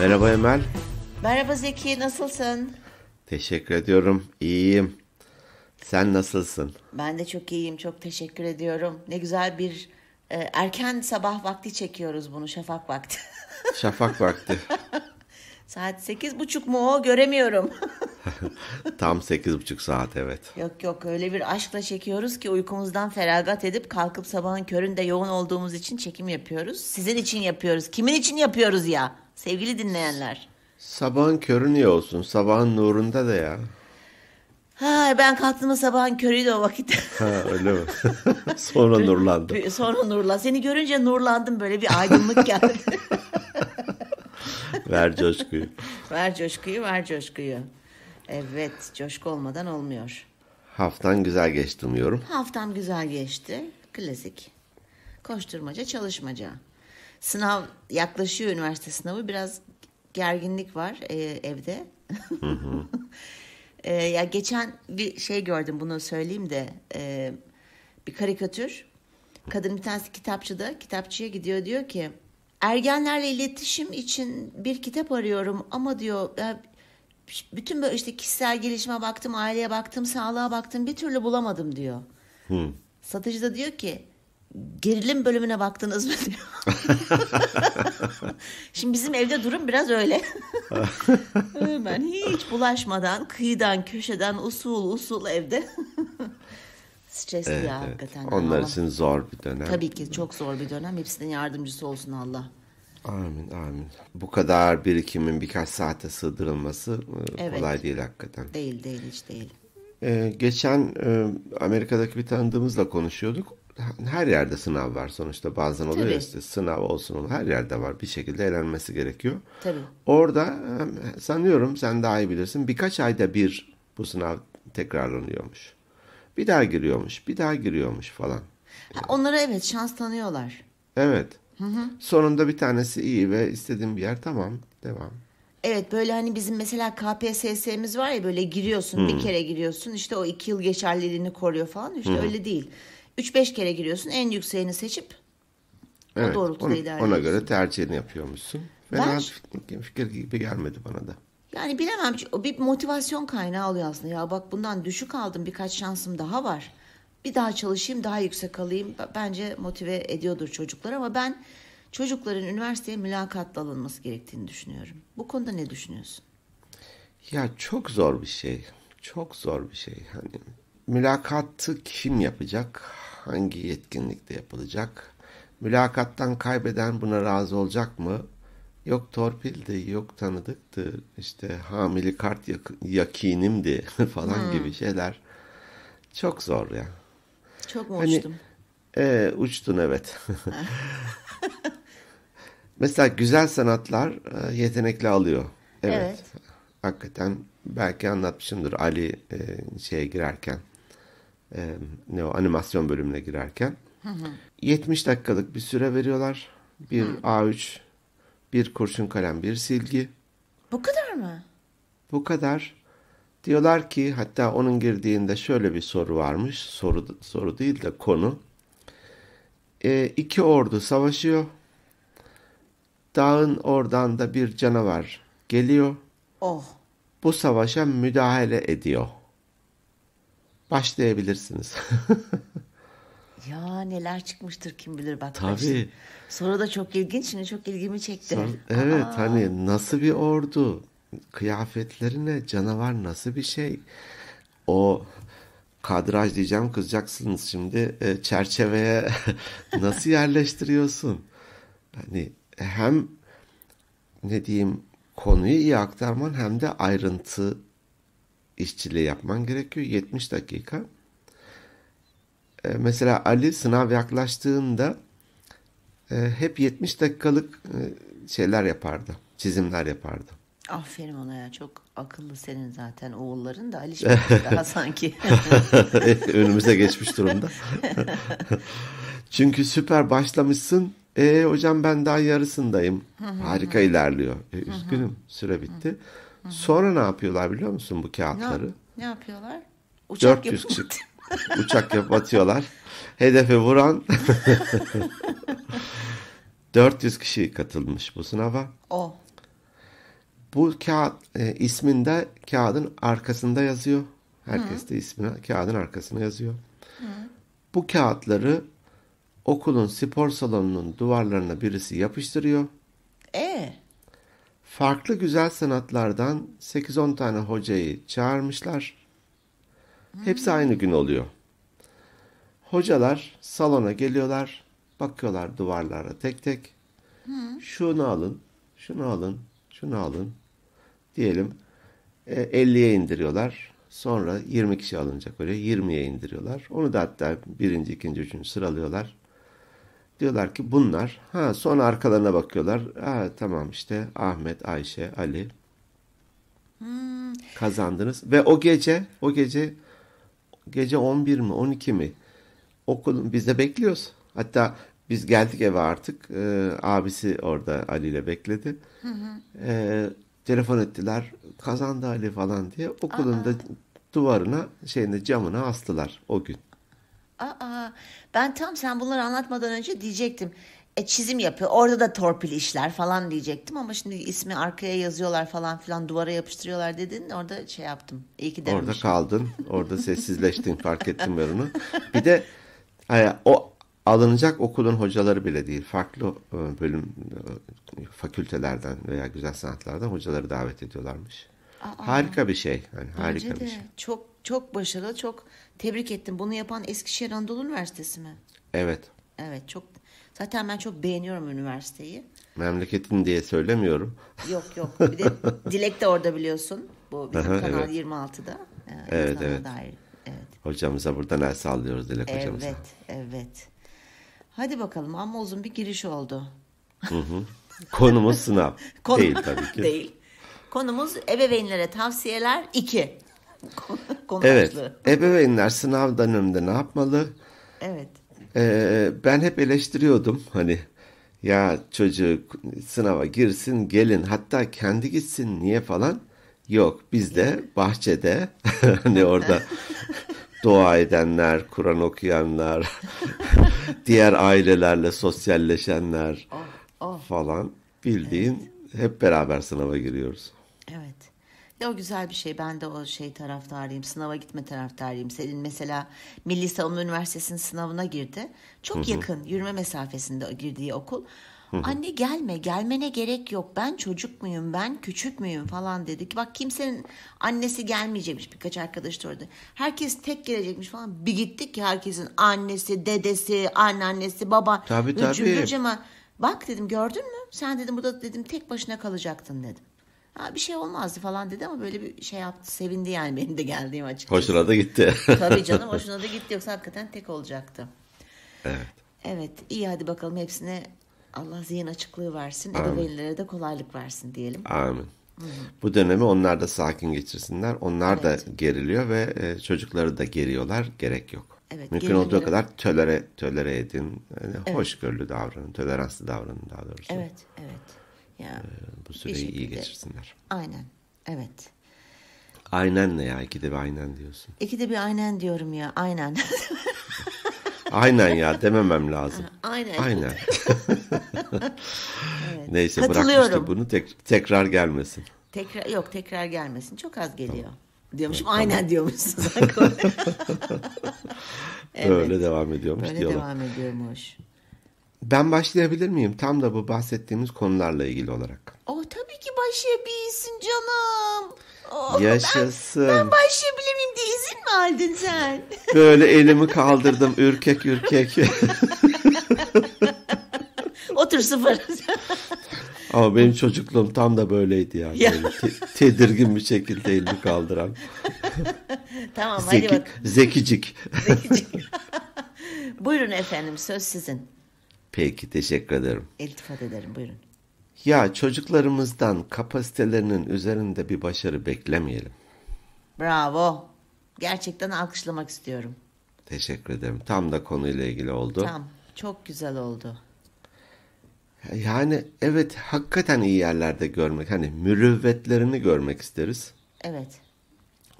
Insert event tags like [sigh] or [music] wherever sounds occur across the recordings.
Merhaba Emel. Merhaba Zeki, nasılsın? Teşekkür ediyorum. İyiyim. Sen nasılsın? Ben de çok iyiyim, çok teşekkür ediyorum. Ne güzel bir e, erken sabah vakti çekiyoruz bunu, şafak vakti. [laughs] Şafak vakti. [laughs] Saat sekiz buçuk mu o? Göremiyorum. [laughs] Tam sekiz buçuk saat evet. yok yok, öyle bir aşkla çekiyoruz ki uykumuzdan feragat edip kalkıp sabahın köründe yoğun olduğumuz için çekim yapıyoruz. Sizin için yapıyoruz. Kimin için yapıyoruz ya? Sevgili dinleyenler. Sabahın körü niye olsun? Sabahın nurunda da ya. Ha, ben kalktığımda sabahın körüydü o vakit. Ha öyle mi? [laughs] Sonra nurlandım. [laughs] Sonra nurla. Seni görünce nurlandım böyle bir aydınlık geldi. [laughs] Ver coşkuyu. ver coşkuyu, ver coşkuyu. Evet, coşku olmadan olmuyor. Haftan güzel geçti umuyorum. Haftam güzel geçti. Klasik. Koşturmaca, çalışmaca. Sınav yaklaşıyor üniversite sınavı. Biraz gerginlik var e, evde. [laughs] e, ya geçen bir şey gördüm bunu söyleyeyim de e, bir karikatür. Kadın bir tanesi kitapçıda kitapçıya gidiyor diyor ki ergenlerle iletişim için bir kitap arıyorum ama diyor ya, bütün böyle işte kişisel gelişime baktım, aileye baktım, sağlığa baktım bir türlü bulamadım diyor. Hı. Satıcı da diyor ki gerilim bölümüne baktınız mı diyor. [laughs] Şimdi bizim evde durum biraz öyle. [laughs] ben hiç bulaşmadan kıyıdan köşeden usul usul evde. [laughs] Stresli Evet, ya evet. hakikaten. Onlar Allah- için zor bir dönem. Tabii ki çok zor bir dönem. Hepsinin yardımcısı olsun Allah. Amin amin. Bu kadar birikimin birkaç saate sığdırılması e, Evet. kolay değil hakikaten. Değil değil hiç değil. Ee, geçen e, Amerika'daki bir tanıdığımızla konuşuyorduk. Her yerde sınav var sonuçta. Bazen oluyor Tabii. işte sınav olsun her yerde var. Bir şekilde eğlenmesi gerekiyor. Tabii. Orada sanıyorum sen daha iyi bilirsin. Birkaç ayda bir bu sınav tekrarlanıyormuş. Bir daha giriyormuş, bir daha giriyormuş falan. Ha, onlara evet şans tanıyorlar. Evet. Sonunda bir tanesi iyi ve istediğim bir yer tamam, devam. Evet böyle hani bizim mesela KPSS'miz var ya böyle giriyorsun bir kere giriyorsun işte o iki yıl geçerliliğini koruyor falan işte öyle değil. 3-5 kere giriyorsun en yükseğini seçip Evet, doğrultuda ona, ilerliyorsun. ona göre tercihini yapıyormuşsun. Fena Ben- fikir, fikir gibi gelmedi bana da. yani bilemem o bir motivasyon kaynağı oluyor aslında ya bak bundan düşük aldım birkaç şansım daha var. Bir daha çalışayım daha yüksek alayım bence motive ediyordur çocuklar ama ben çocukların üniversiteye mülakatla alınması gerektiğini düşünüyorum. Bu konuda ne düşünüyorsun? Ya çok zor bir şey. Çok zor bir şey. Hani mülakatı kim yapacak? Hangi yetkinlikte yapılacak? Mülakattan kaybeden buna razı olacak mı? Yok torpildi, yok tanıdıktı, işte hamili kart yak- yakinimdi [laughs] falan gibi şeyler. Çok zor ya. Çok mu Hani- uçtum? Ee, uçtun evet. [laughs] Mesela güzel sanatlar e, yetenekli alıyor. Evet. Evet. Hakikaten belki anlatmışımdır Ali e, şeye girerken e, ne o animasyon bölümüne girerken 70 dakikalık bir süre veriyorlar. Bir A3, bir kurşun kalem, bir silgi. Bu kadar mı? Bu kadar. Diyorlar ki hatta onun girdiğinde şöyle bir soru varmış. Soru soru değil de konu. E, iki ordu savaşıyor. Dağın oradan da bir canavar geliyor. Oh. Bu savaşa müdahale ediyor. Başlayabilirsiniz. [laughs] Ya neler çıkmıştır kim bilir bak. Tabii. başta. Soru da çok ilginç şimdi çok ilgimi çekti. Sonra- evet Aa, hani nasıl bir ordu? Kıyafetleri ne? Canavar nasıl bir şey? O kadraj diyeceğim kızacaksınız şimdi. E, çerçeveye [laughs] nasıl yerleştiriyorsun? Hani hem ne diyeyim konuyu iyi aktarman hem de ayrıntı işçiliği yapman gerekiyor. 70 dakika. E, mesela Ali sınav yaklaştığında e, hep 70 dakikalık e, şeyler yapardı. Çizimler yapardı. Aferin ona ya çok akıllı senin zaten oğulların da biraz daha [laughs] sanki. [laughs] Önümüze geçmiş durumda. [laughs] Çünkü süper başlamışsın. E hocam ben daha yarısındayım. Harika ilerliyor. E, üzgünüm süre bitti. Sonra ne yapıyorlar biliyor musun bu ne, kağıtları? ne yapıyorlar? Uçak 400 yapıp kişi [laughs] uçak yapıp atıyorlar. Hedefe vuran [laughs] 400 kişi katılmış bu sınava. O. Bu kağıt e, isminde kağıdın arkasında yazıyor. Herkes de ismini kağıdın arkasına yazıyor. Bu kağıtları okulun spor salonunun duvarlarına birisi yapıştırıyor. E Farklı güzel sanatlardan 8-10 tane hocayı çağırmışlar. Hepsi aynı gün oluyor. Hocalar salona geliyorlar, bakıyorlar duvarlara tek tek. Şunu alın, şunu alın, şunu alın. Diyelim e, 50'ye indiriyorlar. Sonra 20 kişi alınacak öyle 20'ye indiriyorlar. Onu da hatta birinci, ikinci, üçüncü sıralıyorlar. Diyorlar ki bunlar. Ha sonra arkalarına bakıyorlar. Ha tamam işte Ahmet, Ayşe, Ali kazandınız ve o gece o gece gece 11 mi 12 mi okulun biz de bekliyoruz. Hatta biz geldik eve artık. Ee, abisi orada Ali ile bekledi. Ee, telefon ettiler. Kazandı Ali falan diye okulun da duvarına şeyinde camına astılar o gün. Aa, ben tam sen bunları anlatmadan önce diyecektim. E, çizim yapıyor. Orada da torpil işler falan diyecektim ama şimdi ismi arkaya yazıyorlar falan filan duvara yapıştırıyorlar dedin. Orada şey yaptım. İyi ki Orada dememişim. kaldın. Orada [laughs] sessizleştin. fark ettim ben onu. Bir de o alınacak okulun hocaları bile değil. Farklı e, bölüm e, fakültelerden veya güzel sanatlardan hocaları davet ediyorlarmış. Harika bir şey. Yani harika Bence bir de şey. çok çok başarılı, çok tebrik ettim. Bunu yapan Eskişehir Anadolu Üniversitesi mi? Evet. Evet, çok zaten ben çok beğeniyorum üniversiteyi. Memleketin diye söylemiyorum. Yok yok. Bir de [laughs] Dilek de orada biliyorsun. Bu bizim Aha, Kanal evet. 26'da. Ee, Evet, evet. Dair. Evet. Hocamıza buradan el sallıyoruz Dilek hocamıza. Evet, evet. Hadi bakalım ama uzun bir giriş oldu. Konumuz sınav. [laughs] Konu- Değil tabii ki. [laughs] Değil. Konumuz ebeveynlere tavsiyeler 2. [laughs] Konu Evet. Ebeveynler sınav döneminde ne yapmalı? Evet. Ee, ben hep eleştiriyordum hani ya çocuk sınava girsin gelin hatta kendi gitsin niye falan yok bizde bahçede [laughs] hani orada [laughs] dua edenler Kur'an okuyanlar diğer ailelerle sosyalleşenler oh. falan bildiğin hep beraber sınava giriyoruz. Evet. Ya o güzel bir şey. Ben de o şey taraftarıyım. Sınava gitme taraftarıyım. Senin mesela Milli Savunma Üniversitesi'nin sınavına girdi. Çok yakın yürüme mesafesinde girdiği okul. Anne gelme, gelmene gerek yok. Ben çocuk muyum, ben küçük müyüm falan dedik. Bak kimsenin annesi gelmeyecekmiş birkaç arkadaş da orada. Herkes tek gelecekmiş falan. Bir gittik ki herkesin annesi, dedesi, anneannesi, baba. Tabii, tabii. cema. Bak dedim gördün mü? Sen dedim burada dedim tek başına kalacaktın dedim. Ha, bir şey olmazdı falan dedi ama böyle bir şey yaptı. Sevindi yani benim de geldiğim açıkçası. Hoşuna da gitti. Tabii canım [laughs] hoşuna da gitti yoksa hakikaten tek olacaktı. evet. Evet iyi hadi bakalım hepsine Allah zihin açıklığı versin. Ebeveynlere de kolaylık versin diyelim. Amin. Bu dönemi onlar da sakin geçirsinler. Onlar da geriliyor ve e, çocukları da geriyorlar. Gerek yok. Evet, Mümkün olduğu gerilmeleri- kadar tölere tölere edin. Yani Hoşgörülü davranın, toleranslı davranın daha doğrusu. Evet evet. Ya, Bu süreyi iyi geçirsinler. aynen evet. Aynen ne ya? İkide bir aynen diyorsun. İkide bir aynen diyorum ya aynen. [laughs] Aynen ya dememem lazım. aynen. Aynen. [laughs] [laughs] Neyse Katılıyorum. bırakmıştık bunu tek, tekrar gelmesin. Tekrar yok tekrar gelmesin. Çok az geliyor. Diyormuşum Tamam. aynen diyormuşsun. sen. Evet. Böyle devam ediyormuş Böyle diyalog. devam ediyormuş. Ben başlayabilir miyim? Tam da bu bahsettiğimiz konularla ilgili olarak. Oh tabii ki başlayabilirsin canım. Oh, Yaşasın. Ben, ben başlayabilir miyim diye izin mi aldın sen? [laughs] Böyle elimi kaldırdım ürkek ürkek. [laughs] Otur sıfır. [laughs] Ama benim çocukluğum tam da böyleydi yani. Ya. Böyle te- tedirgin bir şekilde elini kaldıran. tamam hadi Zeki, bak. zekicik. Buyurun efendim söz sizin. Peki teşekkür ederim. İltifat ederim buyurun. Ya çocuklarımızdan kapasitelerinin üzerinde bir başarı beklemeyelim. Bravo. Gerçekten alkışlamak istiyorum. Teşekkür ederim. Tam da konuyla ilgili oldu. Tam. Çok güzel oldu. Yani evet hakikaten iyi yerlerde görmek hani mürüvvetlerini görmek isteriz. Evet.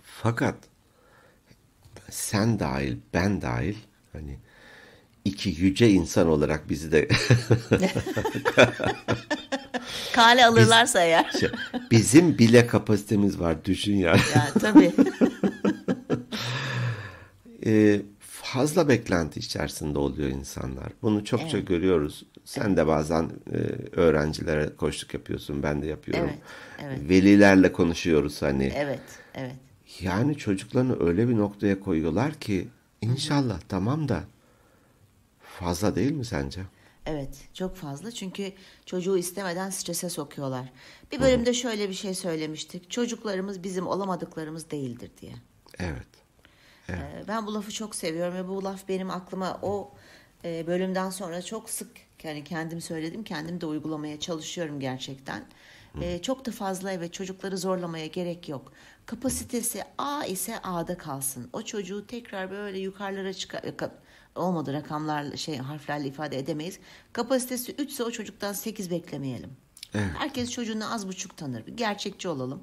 Fakat sen dahil ben dahil hani iki yüce insan olarak bizi de [laughs] Kale alırlarsa eğer. Şey, bizim bile kapasitemiz var düşün yani. Ya, tabii. [laughs] Ee, fazla beklenti içerisinde oluyor insanlar. Bunu çokça Evet. görüyoruz. Sen de bazen e, öğrencilere koçluk yapıyorsun, ben de yapıyorum. Evet, evet. Velilerle konuşuyoruz hani. Evet, evet. Yani çocuklarını öyle bir noktaya koyuyorlar ki inşallah tamam da fazla değil mi sence? Evet, çok fazla. Çünkü çocuğu istemeden strese sokuyorlar. Bir bölümde şöyle bir şey söylemiştik. Çocuklarımız bizim olamadıklarımız değildir diye. Evet. Ee, Ben bu lafı çok seviyorum ve bu laf benim aklıma o e, bölümden sonra çok sık yani kendim söyledim, kendim de uygulamaya çalışıyorum gerçekten. Ee, çok da fazla evet çocukları zorlamaya gerek yok. Kapasitesi A ise A'da kalsın. O çocuğu tekrar böyle yukarılara çıkar ka- olmadı rakamlarla şey harflerle ifade edemeyiz. Kapasitesi 3 ise o çocuktan 8 beklemeyelim. Evet. Herkes çocuğunu az buçuk tanır. Bir gerçekçi olalım.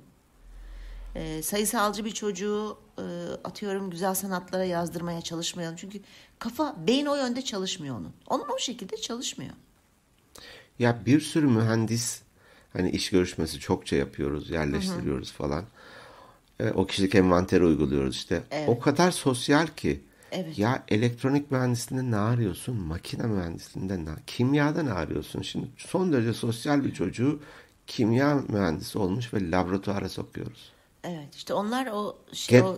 Ee, sayısalcı bir çocuğu e, atıyorum güzel sanatlara yazdırmaya çalışmayalım. Çünkü kafa, beyin o yönde çalışmıyor onun. Onun o şekilde çalışmıyor. Ya bir sürü mühendis hani iş görüşmesi çokça yapıyoruz, yerleştiriyoruz falan. E, o kişilik envanteri uyguluyoruz işte. Evet. O kadar sosyal ki. Evet. Ya elektronik mühendisliğinde ne arıyorsun? Makine mühendisliğinde ne? Kimyada ne arıyorsun? Şimdi son derece sosyal bir çocuğu kimya mühendisi olmuş ve laboratuvara sokuyoruz. Evet işte onlar o şey Gen- o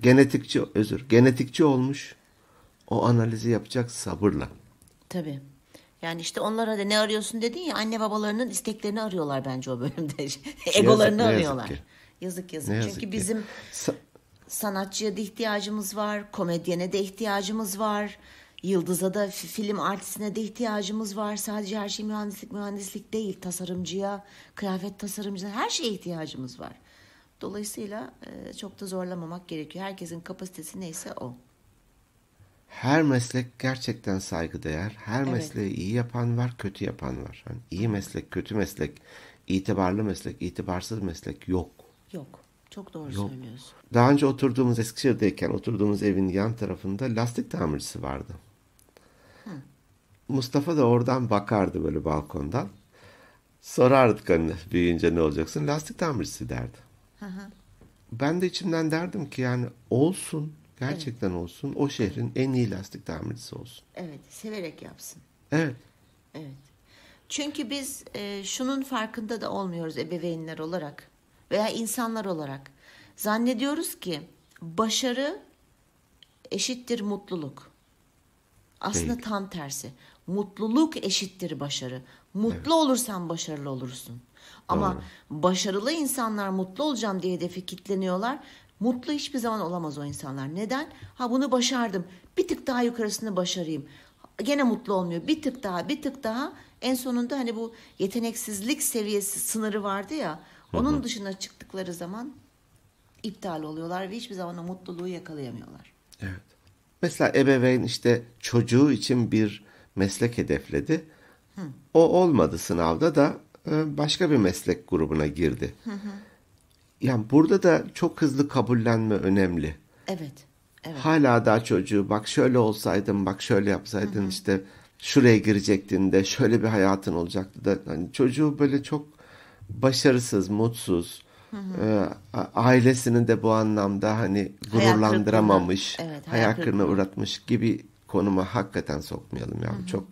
genetikçi özür, genetikçi olmuş. O analizi yapacak sabırla. tabii. Yani işte onlara da ne arıyorsun dedin ya anne babalarının isteklerini arıyorlar bence o bölümde. Egolarını [laughs] ne yazık arıyorlar. ki. Yazık yazık. Ne yazık Çünkü ki. bizim Sa- sanatçıya da ihtiyacımız var, komedyene de ihtiyacımız var, yıldıza da fi- film artistine de ihtiyacımız var. Sadece her şey mühendislik mühendislik değil, tasarımcıya, kıyafet tasarımcısına her şeye ihtiyacımız var. Dolayısıyla e, çok da zorlamamak gerekiyor. Herkesin kapasitesi neyse o. Her meslek gerçekten saygıdeğer. Her Evet. mesleği iyi yapan var, kötü yapan var. Yani iyi meslek, kötü meslek, itibarlı meslek, itibarsız meslek yok. Yok. Çok doğru Yok. söylüyorsun. Daha önce oturduğumuz Eskişehir'deyken oturduğumuz evin yan tarafında lastik tamircisi vardı. Mustafa da oradan bakardı böyle balkondan. Sorardık hani büyüyünce ne olacaksın? Lastik tamircisi derdi. Ben de içimden derdim ki yani olsun, gerçekten olsun. O şehrin en iyi lastik tamircisi olsun. Evet, severek yapsın. Evet. Evet. Çünkü biz e, şunun farkında da olmuyoruz ebeveynler olarak veya insanlar olarak. Zannediyoruz ki başarı eşittir mutluluk. Aslında Değil. tam tersi. Mutluluk eşittir başarı. Mutlu olursan başarılı olursun. Ama başarılı insanlar mutlu olacağım diye hedefe kitleniyorlar. Mutlu hiçbir zaman olamaz o insanlar. Neden? Ha bunu başardım. Bir tık daha yukarısını başarayım. Gene mutlu olmuyor. Bir tık daha, bir tık daha. En sonunda hani bu yeteneksizlik seviyesi sınırı vardı ya. Onun dışına çıktıkları zaman iptal oluyorlar ve hiçbir zaman o mutluluğu yakalayamıyorlar. Evet. Mesela ebeveyn işte çocuğu için bir meslek hedefledi. O olmadı sınavda da e, başka bir meslek grubuna girdi. Yani burada da çok hızlı kabullenme önemli. Evet. Evet. Hala daha çocuğu bak şöyle olsaydın bak şöyle yapsaydın işte şuraya girecektin de şöyle bir hayatın olacaktı da hani çocuğu böyle çok başarısız, mutsuz, e, a- ailesini de bu anlamda hani Hayal gururlandıramamış, kırıklığına, evet, hayal hayal kırıklığına uğratmış gibi konuma hakikaten sokmayalım yani çok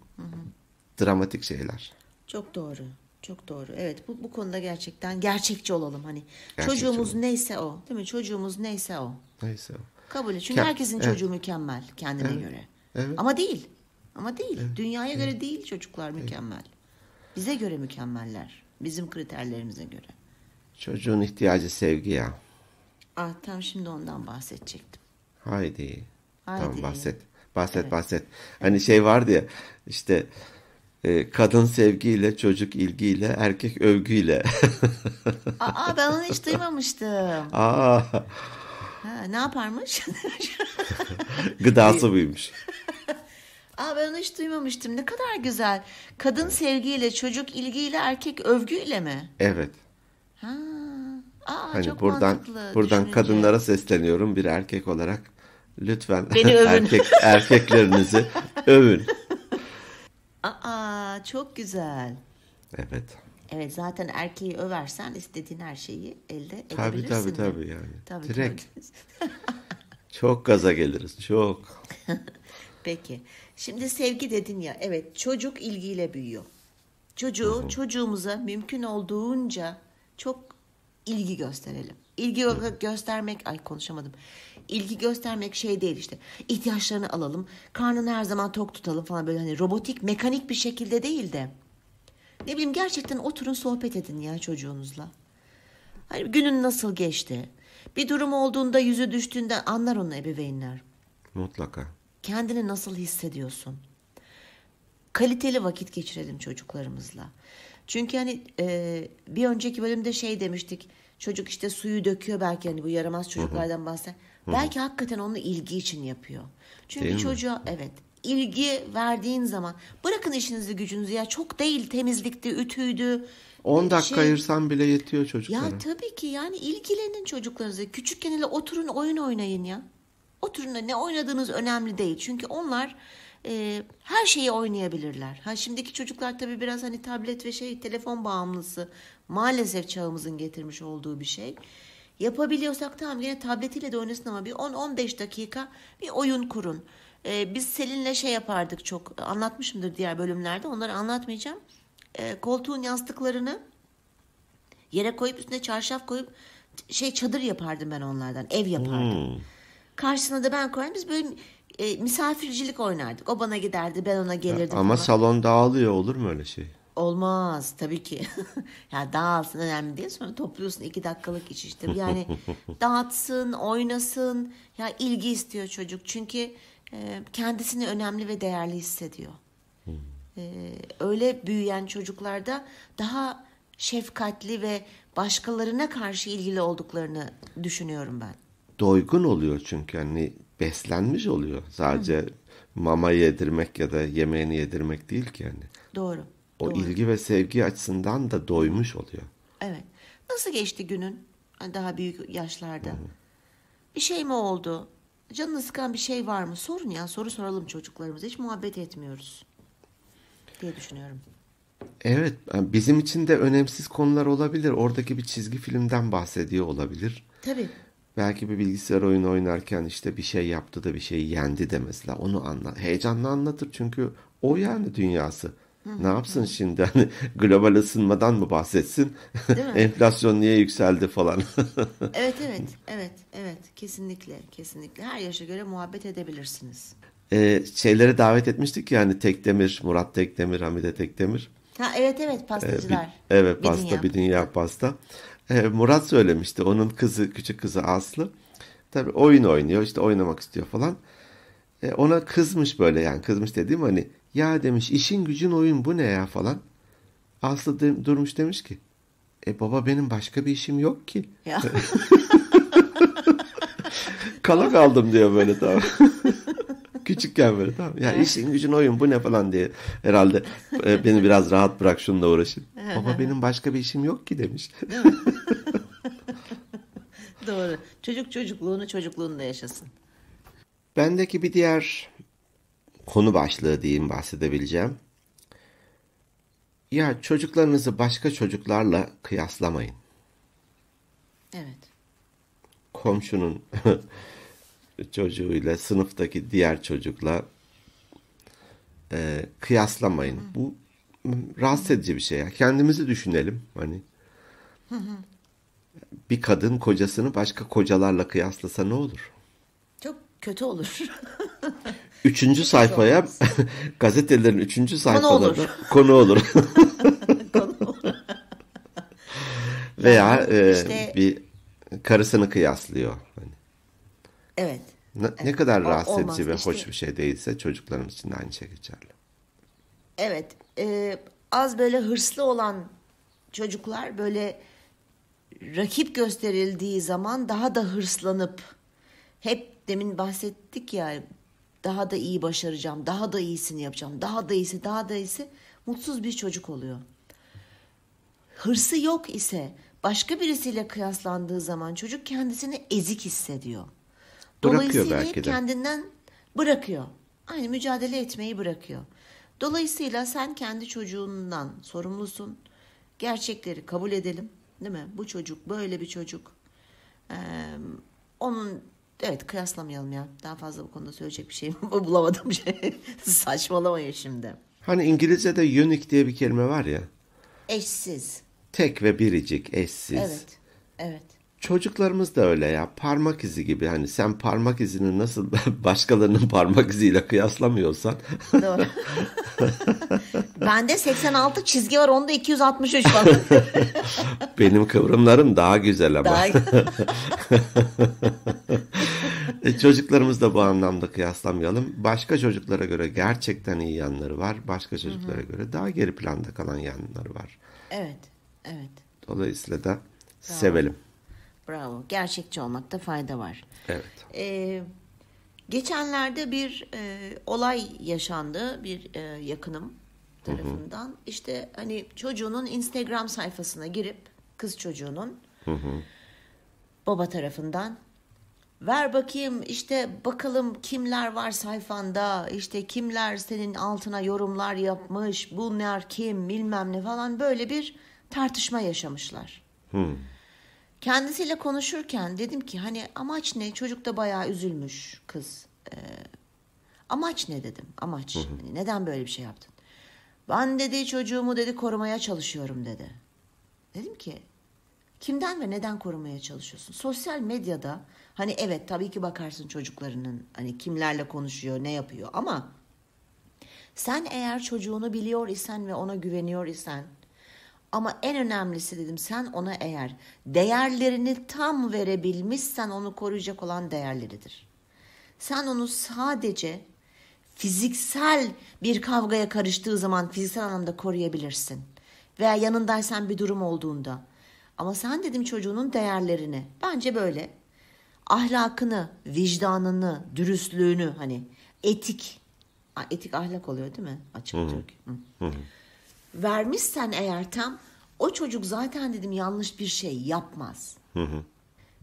dramatik şeyler. Çok doğru. Çok doğru. Evet bu, bu konuda gerçekten gerçekçi olalım hani. Gerçekçi çocuğumuz olalım. neyse o. Değil mi? Çocuğumuz neyse o. Neyse. Kabul et. Çünkü Ke- herkesin evet. çocuğu mükemmel kendine göre. Evet. Ama değil. Ama değil. Dünyaya göre değil çocuklar mükemmel. Bize göre mükemmeller. Bizim kriterlerimize göre. Çocuğun ihtiyacı sevgi ya. Ah tam şimdi ondan bahsedecektim. Haydi. Tamam Haydi. bahset. Bahset bahset. Hani şey vardı ya işte e, kadın sevgiyle, çocuk ilgiyle, erkek övgüyle. [laughs] Aa ben onu hiç duymamıştım. [laughs] Aa, Ha, ne yaparmış? gıdası buymuş. [laughs] Aa ben onu hiç duymamıştım. Ne kadar güzel. Kadın sevgiyle, çocuk ilgiyle, erkek övgüyle mi? Evet. Ha. Aa Hani çok buradan mantıklı. buradan düşününce. kadınlara sesleniyorum bir erkek olarak. Lütfen Beni övün. [laughs] erkek erkeklerinizi övün. Aa çok güzel. Evet. Evet zaten erkeği översen istediğin her şeyi elde Tabii edebilirsin. tabii de. tabii yani. Tabii, Direkt. tabii. [laughs] Çok gaza geliriz. Çok. Peki. Şimdi sevgi dedin ya. Evet çocuk ilgiyle büyüyor. Çocuğu çocuğumuza mümkün olduğunca çok ilgi gösterelim. İlgi gö- göstermek ay konuşamadım. İlgi göstermek şey değil işte. İhtiyaçlarını alalım. Karnını her zaman tok tutalım falan böyle hani robotik, mekanik bir şekilde değil de ne bileyim gerçekten oturun sohbet edin ya çocuğunuzla. Hani günün nasıl geçti? Bir durum olduğunda yüzü düştüğünde anlar onu ebeveynler. Mutlaka. Kendini nasıl hissediyorsun? Kaliteli vakit geçirelim çocuklarımızla. Çünkü hani e, bir önceki bölümde şey demiştik. Çocuk işte suyu döküyor belki hani bu yaramaz çocuklardan bahseder. Belki hakikaten onu ilgi için yapıyor. Çünkü Değil mi? çocuğa evet ilgi verdiğin zaman bırakın işinizi gücünüzü ya çok değil temizlikti, ütüydü. 10 dakika şey- ayırsan bile yetiyor çocuklara. ya tabii ki yani ilgilenin çocuklarınıza. Küçükken hele oturun oyun oynayın ya. Oturun da ne oynadığınız önemli değil. Çünkü onlar e, her şeyi oynayabilirler. Ha şimdiki çocuklar tabii biraz hani tablet ve şey telefon bağımlısı. Maalesef çağımızın getirmiş olduğu bir şey. Yapabiliyorsak tamam yine tabletiyle de oynasın ama bir 10-15 dakika bir oyun kurun. E, biz Selin'le şey yapardık çok anlatmışımdır diğer bölümlerde onları anlatmayacağım. E, koltuğun yastıklarını Yere koyup üstüne çarşaf koyup şey çadır yapardım ben onlardan. Ev yapardım. Karşısına da ben koyardım. Biz böyle e, misafircilik oynardık. O bana giderdi ben ona gelirdim Ama falan. salon dağılıyor olur mu öyle şey? Olmaz tabii ki. [laughs] ya dağılsın önemli değil. Sonra topluyorsun iki dakikalık iş işte. [laughs] Yani dağıtsın, oynasın. Ya ilgi istiyor çocuk. Çünkü e, kendisini önemli ve değerli hissediyor. E, öyle büyüyen çocuklarda daha şefkatli ve başkalarına karşı ilgili olduklarını düşünüyorum ben. Doygun oluyor çünkü hani beslenmiş oluyor. Sadece mama yedirmek ya da yemeğini yedirmek değil ki yani. Doğru. O doğru. ilgi ve sevgi açısından da doymuş oluyor. Evet. Nasıl geçti günün? Hani Daha büyük yaşlarda. Bir şey mi oldu? Canını sıkan bir şey var mı? Sorun ya. Soru soralım çocuklarımıza. Hiç muhabbet etmiyoruz. Diye düşünüyorum. Evet, bizim için de önemsiz konular olabilir. Oradaki bir çizgi filmden bahsediyor olabilir. Tabii. Belki bir bilgisayar oyunu oynarken işte bir şey yaptı da bir şeyi yendi de mesela onu anla heyecanla anlatır çünkü o yani dünyası. Ne yapsın şimdi hani global ısınmadan mı bahsetsin? Değil mi? [laughs] Enflasyon niye yükseldi falan. [laughs] Evet [laughs] evet. Evet. Evet. Kesinlikle. Kesinlikle. Her yaşa göre muhabbet edebilirsiniz. Ee, şeylere davet etmiştik yani Tekdemir, Murat Tekdemir, Hamide Tekdemir. Ha evet evet Ee, pastacılar. bir- evet Bir pasta dünya. bir dünya pasta. Ee, Murat söylemişti onun kızı küçük kızı Aslı. Tabii oyun oynuyor işte oynamak istiyor falan. Ee, ona kızmış böyle yani kızmış dediğim hani ya demiş işin gücün oyun bu ne ya falan. Aslı de- durmuş demiş ki e baba benim başka bir işim yok ki. Ya. [laughs] Kala kaldım diyor böyle tamam. [laughs] Küçükken böyle tamam. Ya işin gücün oyun bu ne falan diye herhalde e, beni biraz rahat bırak şununla uğraşın. Baba benim başka bir işim yok ki demiş. [laughs] Doğru. Çocuk çocukluğunu çocukluğunda yaşasın. Bendeki bir diğer konu başlığı diyeyim bahsedebileceğim. Ya çocuklarınızı başka çocuklarla kıyaslamayın. Evet. Komşunun [laughs] çocuğuyla, sınıftaki diğer çocukla e, kıyaslamayın. Bu m, rahatsız edici bir şey ya. Kendimizi düşünelim hani. Bir kadın kocasını başka kocalarla kıyaslasa ne olur? Çok kötü olur. [laughs] Üçüncü sayfaya [laughs] gazetelerin üçüncü sayfalarında olur. konu olur. [laughs] Konu olur. Veya Yani e, işte- bir karısını kıyaslıyor. Hani evet. ne, ne kadar O- rahatsız olmaz. edici ve İşte- hoş bir şey değilse çocuklarımız için de aynı şey geçerli. Evet. e, az böyle hırslı olan çocuklar böyle rakip gösterildiği zaman daha da hırslanıp hep demin bahsettik ya daha da iyi başaracağım, daha da iyisini yapacağım, daha da iyisi, daha da iyisi mutsuz bir çocuk oluyor. Hırsı yok ise başka birisiyle kıyaslandığı zaman çocuk kendisini ezik hissediyor. Bırakıyor Dolayısıyla belki de. kendinden bırakıyor. Aynı mücadele etmeyi bırakıyor. Dolayısıyla sen kendi çocuğundan sorumlusun. Gerçekleri kabul edelim. Değil mi? Bu çocuk böyle bir çocuk. Ee, onun evet kıyaslamayalım ya. Daha fazla bu konuda söyleyecek bir [laughs] şey [laughs] bulamadım. Şey. Saçmalamayın şimdi. Hani İngilizce'de unique diye bir kelime var ya. Eşsiz. Tek ve biricik, eşsiz. Evet. Evet. Çocuklarımız da öyle ya. Parmak izi gibi. Hani sen parmak izini nasıl [laughs] başkalarının parmak iziyle kıyaslamıyorsan. Doğru. [laughs] Bende 86 çizgi var. Onda 263 falan. [laughs] Benim kıvrımlarım daha güzel ama. Daha... E, Çocuklarımız da bu anlamda kıyaslamayalım. Başka çocuklara göre gerçekten iyi yanları var. Başka çocuklara göre daha geri planda kalan yanları var. evet. Evet. Dolayısıyla da sevelim. Bravo. Gerçekçi olmakta fayda var. Evet. Ee, geçenlerde bir e, olay yaşandı bir e, yakınım tarafından. İşte hani çocuğunun Instagram sayfasına girip kız çocuğunun baba tarafından ver bakayım işte bakalım kimler var sayfanda işte kimler senin altına yorumlar yapmış bunlar kim bilmem ne falan böyle bir tartışma yaşamışlar. Kendisiyle konuşurken dedim ki hani amaç ne? Çocuk da bayağı üzülmüş kız. Ee, amaç ne dedim. Amaç. Hani neden böyle bir şey yaptın? Ben dedi çocuğumu dedi korumaya çalışıyorum dedi. Dedim ki kimden ve neden korumaya çalışıyorsun? Sosyal medyada hani evet tabii ki bakarsın çocuklarının hani kimlerle konuşuyor, ne yapıyor ama sen eğer çocuğunu biliyor isen ve ona güveniyor isen ama en önemlisi dedim sen ona eğer değerlerini tam verebilmişsen onu koruyacak olan değerleridir. Sen onu sadece fiziksel bir kavgaya karıştığı zaman fiziksel anlamda koruyabilirsin. Veya yanındaysan bir durum olduğunda. Ama sen dedim çocuğunun değerlerini bence böyle ahlakını, vicdanını, dürüstlüğünü hani etik etik ahlak oluyor değil mi? Açık Türk. Hı. Vermişsen eğer tam o çocuk zaten dedim yanlış bir şey yapmaz.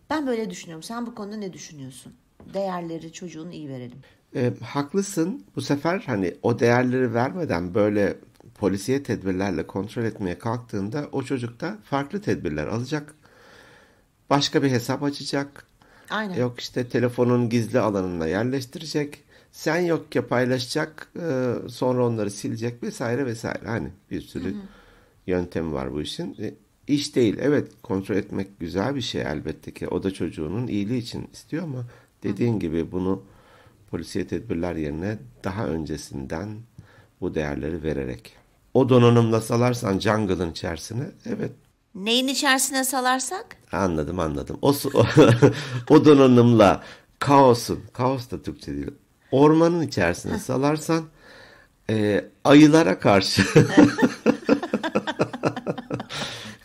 Ben böyle düşünüyorum. Sen bu konuda ne düşünüyorsun? Değerleri çocuğun iyi verelim. E, haklısın. Bu sefer hani o değerleri vermeden böyle polisiye tedbirlerle kontrol etmeye kalktığında o çocuk da farklı tedbirler alacak. Başka bir hesap açacak. Aynen. Yok işte telefonun gizli alanına yerleştirecek. Sen yok ya paylaşacak. e, sonra onları silecek vesaire vesaire. Hani bir sürü yöntemi var bu işin. E, iş değil. Evet kontrol etmek güzel bir şey elbette ki. O da çocuğunun iyiliği için istiyor ama dediğin gibi bunu polisiye tedbirler yerine daha öncesinden bu değerleri vererek. O donanımla salarsan jungle'ın içerisine evet Neyin içerisine salarsak? anladım anladım. O, su- [laughs] o donanımla kaosun, kaos da Türkçe değil, ormanın içerisine salarsan e, ayılara karşı [laughs]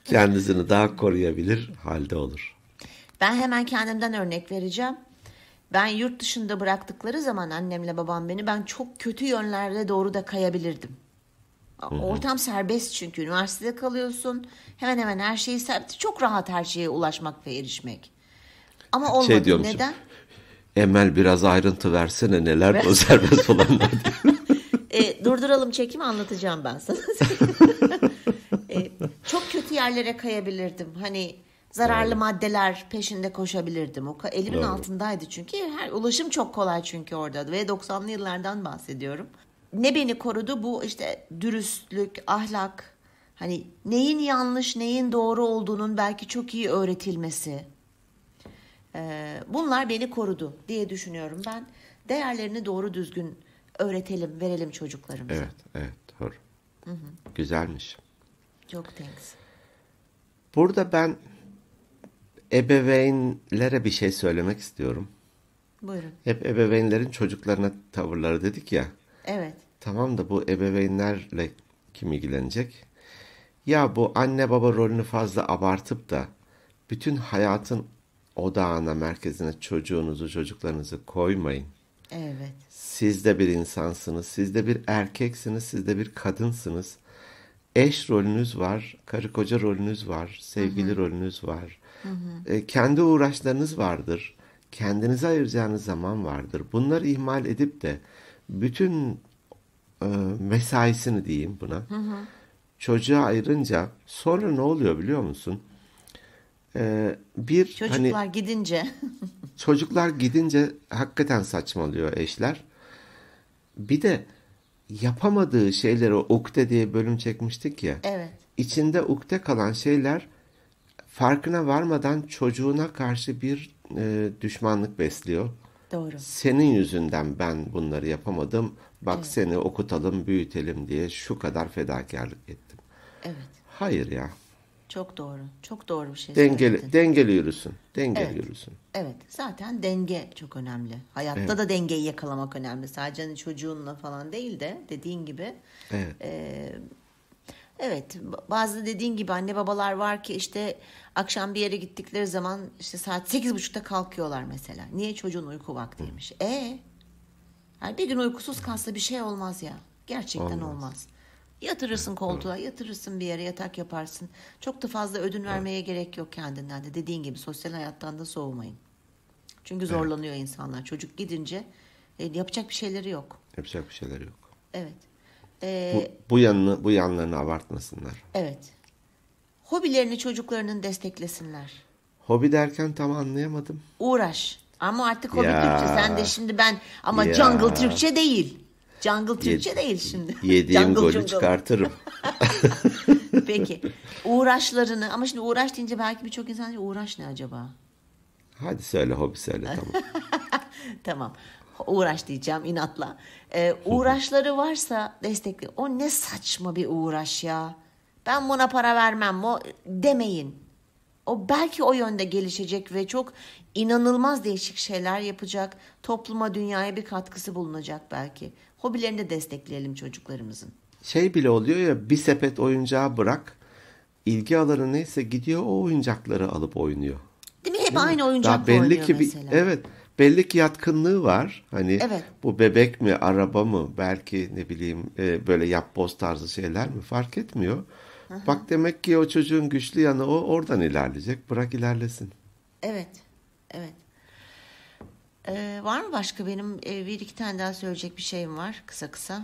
kendisini daha koruyabilir halde olur. Ben hemen kendimden örnek vereceğim. Ben yurt dışında bıraktıkları zaman annemle babam beni ben çok kötü yönlerde doğru da kayabilirdim. Ortam serbest çünkü üniversitede kalıyorsun. Hemen hemen her şeyi serbest. Çok rahat her şeye ulaşmak ve erişmek. Ama olmadı. Şey diyormuşum. Neden? Emel biraz ayrıntı versene neler o serbest olanlar. E, durduralım çekimi anlatacağım ben sana. [laughs] E, çok kötü yerlere kayabilirdim. Hani zararlı maddeler peşinde koşabilirdim. O elimin Doğru. altındaydı çünkü. Her ulaşım çok kolay çünkü orada ve 90'lı yıllardan bahsediyorum. Ne beni korudu bu işte dürüstlük, ahlak. Hani neyin yanlış, neyin doğru olduğunun belki çok iyi öğretilmesi. Ee, bunlar beni korudu diye düşünüyorum ben. Değerlerini doğru düzgün öğretelim, verelim çocuklarımıza. Evet, evet doğru. Güzelmiş. Çok thanks. Burada ben ebeveynlere bir şey söylemek istiyorum. Buyurun. Hep ebeveynlerin çocuklarına tavırları dedik ya. Evet. Tamam da bu ebeveynlerle kim ilgilenecek? Ya bu anne baba rolünü fazla abartıp da bütün hayatın odağına, merkezine çocuğunuzu, çocuklarınızı koymayın. Evet. Siz de bir insansınız, siz de bir erkeksiniz, siz de bir kadınsınız. Eş rolünüz var, karı koca rolünüz var, sevgili rolünüz var. E, kendi uğraşlarınız vardır. Kendinize ayıracağınız zaman vardır. Bunları ihmal edip de bütün e, mesaisini diyeyim buna. çocuğa ayırınca sonra ne oluyor biliyor musun? Ee, bir Çocuklar hani gidince [laughs] çocuklar gidince hakikaten saçmalıyor eşler. Bir de yapamadığı şeyleri o ukde diye bölüm çekmiştik ya. evet İçinde ukde kalan şeyler farkına varmadan çocuğuna karşı bir e, düşmanlık besliyor. doğru. Senin yüzünden ben bunları yapamadım. Bak seni okutalım, büyütelim diye şu kadar fedakarlık ettim. Evet. Hayır ya. Çok doğru. Çok doğru bir şey Dengeli, söyledin. dengeli yürüsün. Dengeli Evet. yürüsün. Evet. Zaten denge çok önemli. Hayatta da dengeyi yakalamak önemli. Sadece hani çocuğunla falan değil de dediğin gibi. Evet. Ee, evet. Bazı dediğin gibi anne babalar var ki işte akşam bir yere gittikleri zaman işte saat sekiz buçukta kalkıyorlar mesela. Niye çocuğun uyku vaktiymiş? E yani bir gün uykusuz kalsa bir şey olmaz ya. Gerçekten olmaz. Yatırırsın koltuğa, yatırırsın bir yere, yatak yaparsın. Çok da fazla ödün vermeye gerek yok kendinden de. Dediğin gibi sosyal hayattan da soğumayın. Çünkü zorlanıyor insanlar. Çocuk gidince e, yapacak bir şeyleri yok. Yapacak bir şeyler yok. Evet. Bu, Ee, bu yanını, bu yanlarını abartmasınlar. evet. Hobilerini çocuklarının desteklesinler. Hobi derken tam anlayamadım. Uğraş. Ama artık hobi Ya. Türkçe. Sen de şimdi ben ama Ya. jungle Türkçe değil. Jungle Türkçe değil şimdi. [laughs] Yediğim Jungle golü jungle. çıkartırım. [laughs] Peki. Uğraşlarını ama şimdi uğraş deyince belki birçok insan diyor uğraş ne acaba? Hadi söyle hobi söyle tamam. [laughs] Tamam. Uğraş diyeceğim inatla. Ee, uğraşları varsa destekli. O ne saçma bir uğraş ya. Ben buna para vermem. O demeyin. O belki o yönde gelişecek ve çok inanılmaz değişik şeyler yapacak. Topluma, dünyaya bir katkısı bulunacak belki. Hobilerini de destekleyelim çocuklarımızın. Şey bile oluyor ya bir sepet oyuncağı bırak. İlgi alanı neyse gidiyor o oyuncakları alıp oynuyor. Değil mi? Hep aynı Daha oyuncakla belli oynuyor ki bir, mesela. evet belli ki yatkınlığı var. Hani Evet. bu bebek mi araba mı belki ne bileyim e, böyle yapboz tarzı şeyler mi fark etmiyor. Bak demek ki o çocuğun güçlü yanı o oradan ilerleyecek. Bırak ilerlesin. Evet. Evet. Ee, var mı başka benim e, bir iki tane daha söyleyecek bir şeyim var kısa kısa.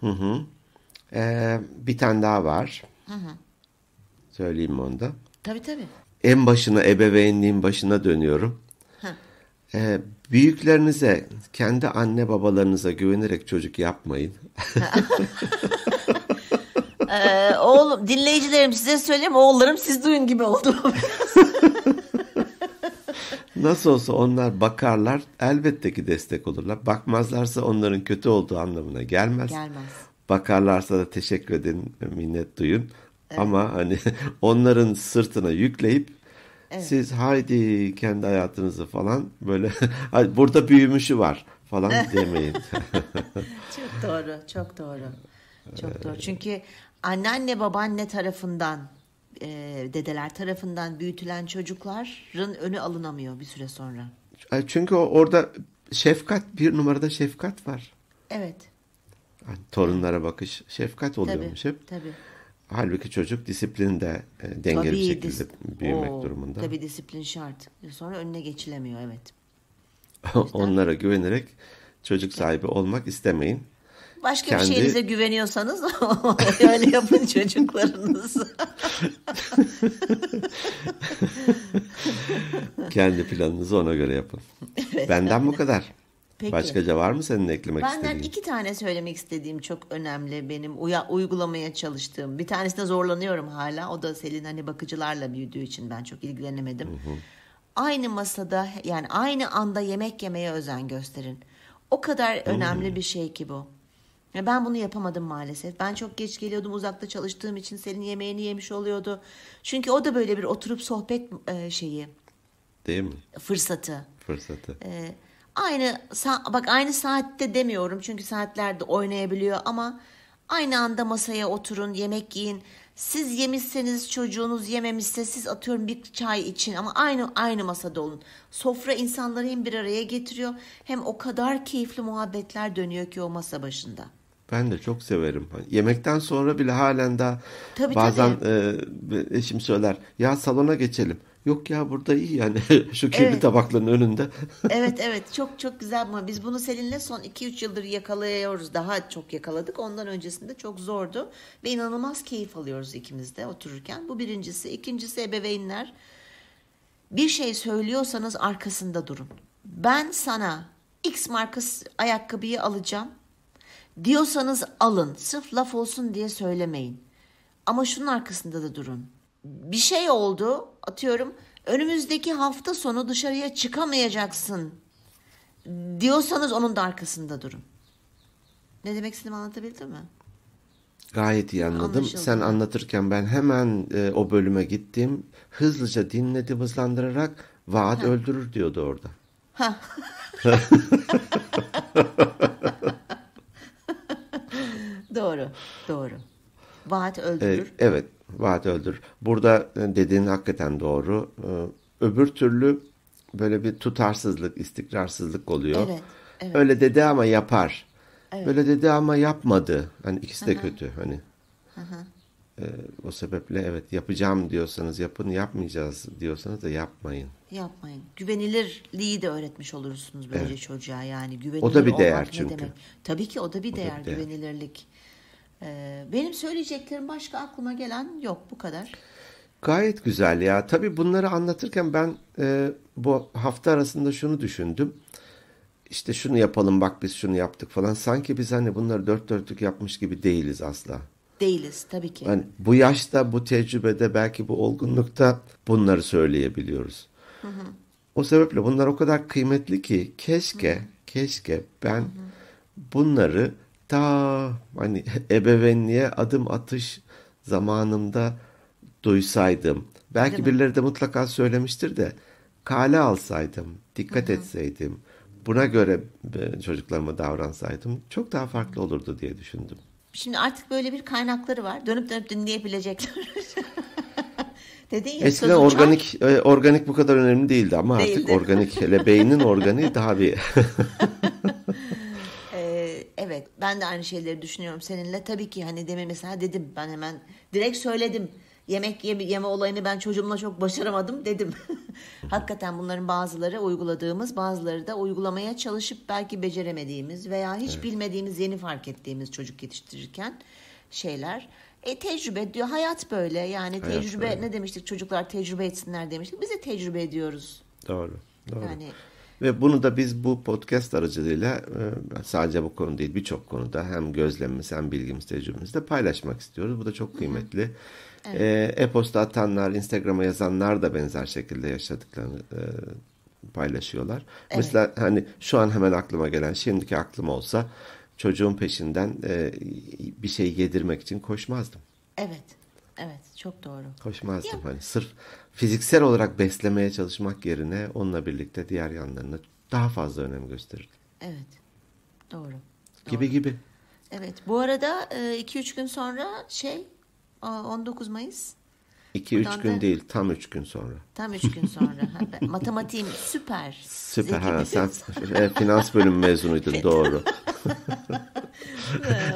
Hı hı. Ee, bir tane daha var. Söyleyeyim mi onu da? Tabii tabii. En başına ebeveynliğin başına dönüyorum. Heh. Ee, büyüklerinize, kendi anne babalarınıza güvenerek çocuk yapmayın. [laughs] Ee, oğlum dinleyicilerim size söyleyeyim oğullarım siz duyun gibi oldu. [laughs] Nasıl olsa onlar bakarlar, elbette ki destek olurlar. Bakmazlarsa onların kötü olduğu anlamına gelmez. Gelmez. Bakarlarsa da teşekkür edin, minnet duyun. Ama hani [laughs] onların sırtına yükleyip siz haydi kendi hayatınızı falan böyle [laughs] "Hadi burada büyümüşü var falan [laughs] demeyin. Çok doğru, çok doğru. Çok doğru. Çünkü anneanne babaanne tarafından, e, dedeler tarafından büyütülen çocukların önü alınamıyor bir süre sonra. Çünkü orada şefkat bir numarada şefkat var. Evet. Hani torunlara bakış şefkat Tabii. oluyormuş hep. Tabii. Halbuki çocuk disiplinde e, dengeli bir Tabii, şekilde dis- büyümek Oo, durumunda. Tabii disiplin şart. Sonra önüne geçilemiyor evet. [laughs] Onlara güvenerek çocuk sahibi olmak istemeyin. Başka Kendi- bir şeyinize güveniyorsanız [laughs] öyle yapın çocuklarınızı. [laughs] Kendi planınızı ona göre yapın. Benden bu kadar. Peki. Başkaca var mı senin eklemek Benden istediğin? iki tane söylemek istediğim çok önemli benim uya, uygulamaya çalıştığım. Bir tanesinde zorlanıyorum hala. O da Selin hani bakıcılarla büyüdüğü için ben çok ilgilenemedim. Aynı masada yani aynı anda yemek yemeye özen gösterin. O kadar önemli bir şey ki bu. Ben bunu yapamadım maalesef. Ben çok geç geliyordum uzakta çalıştığım için Selin yemeğini yemiş oluyordu. Çünkü o da böyle bir oturup sohbet e, şeyi Değil mi? fırsatı. Fırsatı. Ee, aynı bak aynı saatte demiyorum çünkü saatlerde oynayabiliyor ama aynı anda masaya oturun, yemek yiyin. Siz yemişseniz çocuğunuz yememişse siz atıyorum bir çay için ama aynı aynı masada olun. Sofra insanları hem bir araya getiriyor hem o kadar keyifli muhabbetler dönüyor ki o masa başında. Ben de çok severim. Yemekten sonra bile halen daha Tabii, bazen e, eşim söyler ya salona geçelim. Yok ya burada iyi yani [laughs] şu kirli Evet. tabakların önünde. [laughs] Evet evet çok çok güzel ama biz bunu Selin'le son 2-3 yıldır yakalıyoruz. Daha çok yakaladık. Ondan öncesinde çok zordu ve inanılmaz keyif alıyoruz ikimiz de otururken. Bu birincisi. İkincisi ebeveynler bir şey söylüyorsanız arkasında durun. Ben sana X markası ayakkabıyı alacağım diyorsanız alın. Sırf laf olsun diye söylemeyin. Ama şunun arkasında da durun. Bir şey oldu atıyorum önümüzdeki hafta sonu dışarıya çıkamayacaksın diyorsanız onun da arkasında durun. Ne demek istediğimi anlatabildim mi? Gayet iyi anladım. Anlaşıldı. Sen anlatırken ben hemen e, o bölüme gittim. Hızlıca dinledim hızlandırarak vaat öldürür diyordu orada. [laughs] [laughs] Doğru, doğru. Vaat öldürür. evet vaat öldürür. Burada e, dediğin hakikaten doğru. E, öbür türlü böyle bir tutarsızlık, istikrarsızlık oluyor. Evet, evet. Öyle dedi ama yapar. Böyle dedi ama yapmadı. Hani ikisi de kötü. Hani E, o sebeple evet yapacağım diyorsanız yapın, yapmayacağız diyorsanız da yapmayın. Yapmayın. Güvenilirliği de öğretmiş olursunuz böylece çocuğa yani. Güvenilir O da bir değer çünkü. demek? Tabii ki o da bir da değer, bir değer. güvenilirlik. Ee, benim söyleyeceklerim başka aklıma gelen yok bu kadar. Gayet güzel ya. Tabii bunları anlatırken ben e, bu hafta arasında şunu düşündüm. İşte şunu yapalım bak biz şunu yaptık falan. Sanki biz hani bunları dört dörtlük yapmış gibi değiliz asla. Değiliz tabii ki. Hani bu yaşta, bu tecrübede, belki bu olgunlukta bunları söyleyebiliyoruz. O sebeple bunlar o kadar kıymetli ki keşke, keşke ben bunları ta hani [laughs] ebeveynliğe adım atış zamanımda duysaydım. Belki Değil mi? birileri de mutlaka söylemiştir de kale alsaydım, dikkat etseydim, buna göre e, çocuklarıma davransaydım çok daha farklı olurdu diye düşündüm. Şimdi artık böyle bir kaynakları var. Dönüp dönüp dinleyebilecekler. [laughs] Dedin ya Eskiden organik e, organik bu kadar önemli değildi ama Değildi. artık organik hele beynin organiği daha bir [laughs] Ee, evet ben de aynı şeyleri düşünüyorum seninle. Tabii ki hani demin mesela dedim ben hemen direkt söyledim. Yemek yeme, yeme olayını ben çocuğumla çok başaramadım dedim. [laughs] Hakikaten bunların bazıları uyguladığımız bazıları da uygulamaya çalışıp belki beceremediğimiz veya hiç bilmediğimiz yeni fark ettiğimiz çocuk yetiştirirken şeyler. E tecrübe diyor hayat böyle yani Hayat tecrübe böyle. ne demiştik çocuklar tecrübe etsinler demiştik. Biz de tecrübe ediyoruz. doğru. Doğru. Yani Ve bunu da biz bu podcast aracılığıyla e, sadece bu konu değil birçok konuda hem gözlemimiz hem bilgimiz tecrübemizde paylaşmak istiyoruz. Bu da çok kıymetli. E, E-posta atanlar, Instagram'a yazanlar da benzer şekilde yaşadıklarını e, paylaşıyorlar. Mesela hani şu an hemen aklıma gelen şimdiki aklım olsa çocuğun peşinden e, bir şey yedirmek için koşmazdım. evet evet çok doğru. Koşmazdım hani sırf fiziksel olarak beslemeye çalışmak yerine onunla birlikte diğer yanlarına daha fazla önem gösterirdim. Evet doğru. Gibi gibi. Evet bu arada 2-3 gün sonra şey 19 Mayıs 2-3 Buradan gün da- değil tam 3 gün sonra. tam 3 gün sonra. [laughs] Matematiğim süper. Süper Zeki ha sen [laughs] e, finans bölümü mezunuydun [laughs] doğru.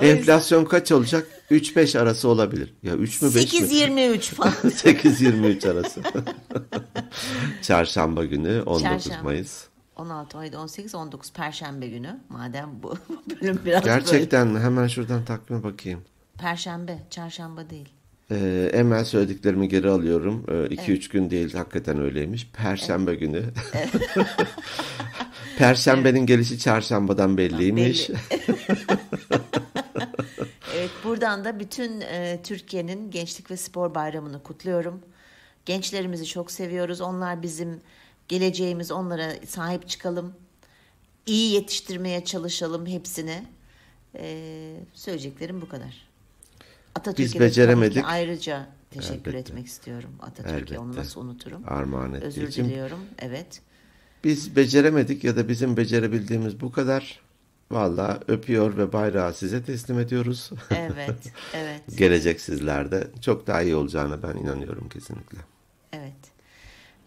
Enflasyon kaç olacak? 3-5 arası olabilir. Ya 3 mü 5 mi? 8-23 falan. 8-23 arası. Çarşamba günü 19 Çarşamba. Mayıs. 16, 17, 18, 19 Perşembe günü. Madem bu bölüm biraz Gerçekten mi? Hemen şuradan takvime bakayım. böyle. Perşembe, çarşamba değil. Ee, Emel söylediklerimi geri alıyorum. 2-3 gün değil hakikaten öyleymiş. Perşembe günü. [laughs] Perşembenin gelişi çarşambadan belliymiş. Belli. [laughs] [laughs] Evet buradan da bütün e, Türkiye'nin Gençlik ve Spor Bayramı'nı kutluyorum. Gençlerimizi çok seviyoruz. Onlar bizim geleceğimiz. Onlara sahip çıkalım. İyi yetiştirmeye çalışalım hepsini. E, söyleyeceklerim bu kadar. Atatürk'e Biz beceremedik. ayrıca teşekkür Elbette. etmek istiyorum. Atatürk'e onu nasıl unuturum? Armağan Özür için. diliyorum. Evet. Biz beceremedik ya da bizim becerebildiğimiz bu kadar. Valla öpüyor ve bayrağı size teslim ediyoruz. [laughs] Evet. Evet. Gelecek sizlerde çok daha iyi olacağına ben inanıyorum kesinlikle. Evet.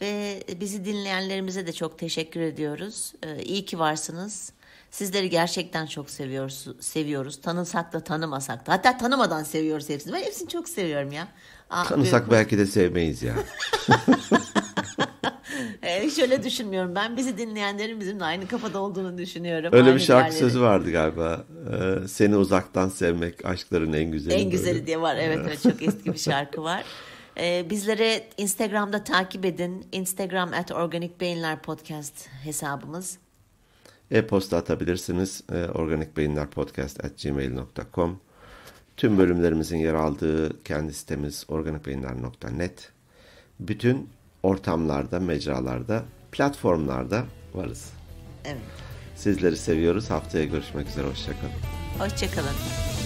Ve bizi dinleyenlerimize de çok teşekkür ediyoruz. Ee, iyi ki varsınız. Sizleri gerçekten çok seviyoruz. seviyoruz. Tanısak da tanımasak da. Hatta tanımadan seviyoruz hepsini. Ben hepsini çok seviyorum ya. Aa, Tanısak böyle- belki de sevmeyiz ya. [laughs] hiç öyle düşünmüyorum. Ben bizi dinleyenlerin bizimle aynı kafada olduğunu düşünüyorum. Öyle aynı bir şarkı değerleri. sözü vardı galiba. Ee, seni uzaktan sevmek aşkların en güzeli. En güzeli böyle. diye var. Evet, evet çok eski bir şarkı var. Ee, bizlere Instagram'da takip edin. Instagram at Organik Beyinler Podcast hesabımız. E-posta atabilirsiniz. E, organikbeyinlerpodcast.gmail.com Tüm bölümlerimizin yer aldığı kendi sitemiz organikbeyinler.net Bütün ortamlarda, mecralarda, platformlarda varız. Evet. Sizleri seviyoruz. Haftaya görüşmek üzere. Hoşçakalın. Hoşçakalın.